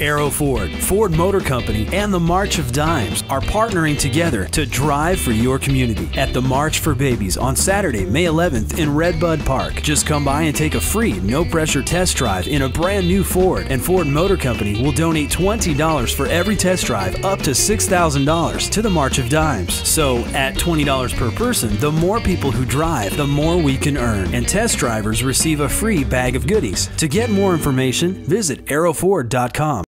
Arrow Ford, Ford Motor Company, and the March of Dimes are partnering together to drive for your community at the March for Babies on Saturday, May 11th in Redbud Park. Just come by and take a free, no pressure test drive in a brand new Ford, and Ford Motor Company will donate $20 for every test drive up to $6,000 to the March of Dimes. So, at $20 per person, the more people who drive, the more we can earn, and test drivers receive a free bag of goodies. To get more information, visit arrowford.com.